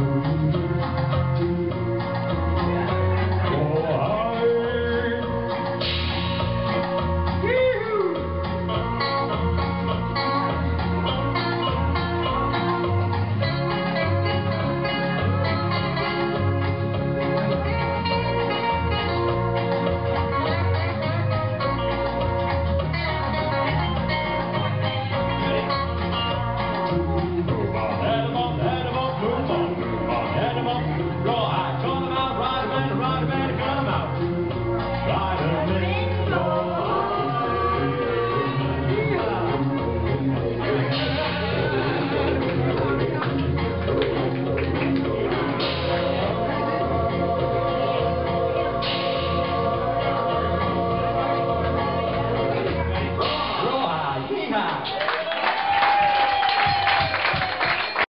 Thank you. Yee-haw.